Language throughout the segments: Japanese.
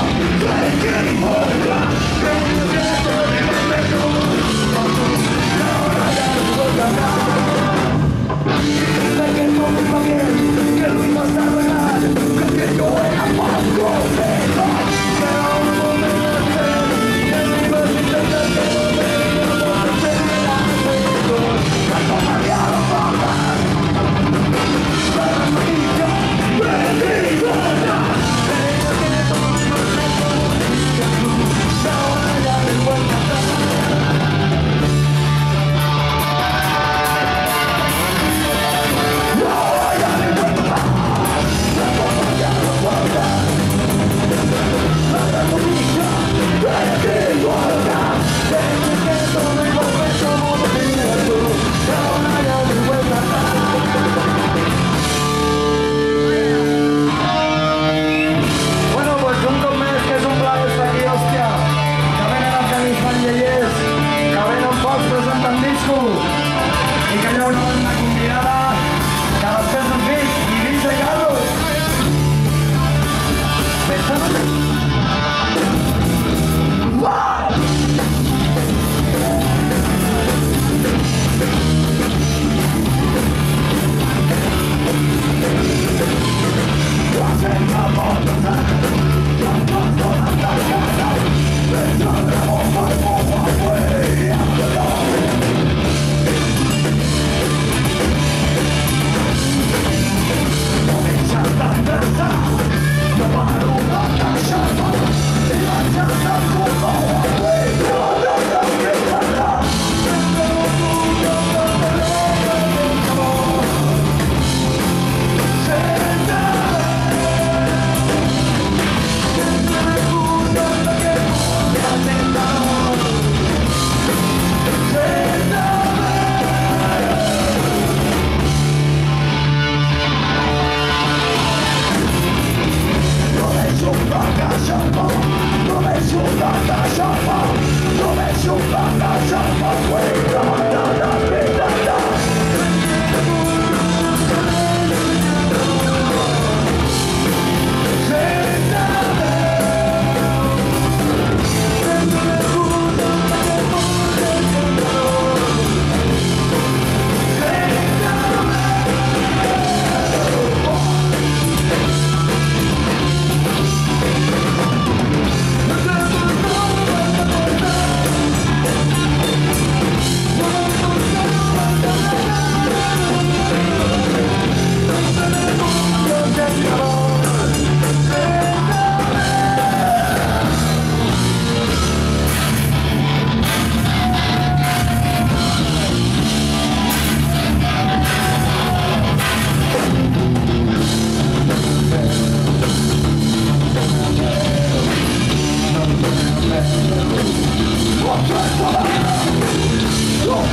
Yeah.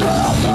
Stop